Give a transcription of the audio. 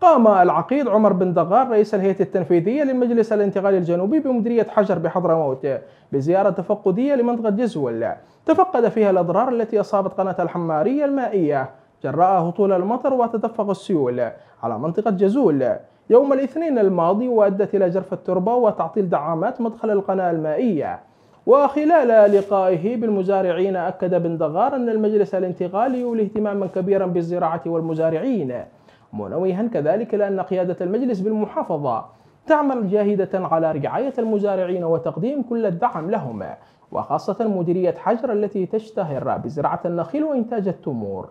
قام العقيد عمر بن دغار رئيس الهيئة التنفيذية للمجلس الانتقالي الجنوبي بمديرية حجر بحضرموت بزيارة تفقدية لمنطقة جزول. تفقد فيها الأضرار التي أصابت قناة الحمارية المائية. جراء هطول المطر وتدفق السيول على منطقة جزول. يوم الاثنين الماضي وأدت إلى جرف التربة وتعطيل دعامات مدخل القناة المائية. وخلال لقائه بالمزارعين أكد بن دغار أن المجلس الانتقالي يولي اهتماما كبيرا بالزراعة والمزارعين. منوها كذلك لأن قيادة المجلس بالمحافظة تعمل جاهدة على رعاية المزارعين وتقديم كل الدعم لهم وخاصة مديرية حجر التي تشتهر بزراعة النخيل وإنتاج التمور.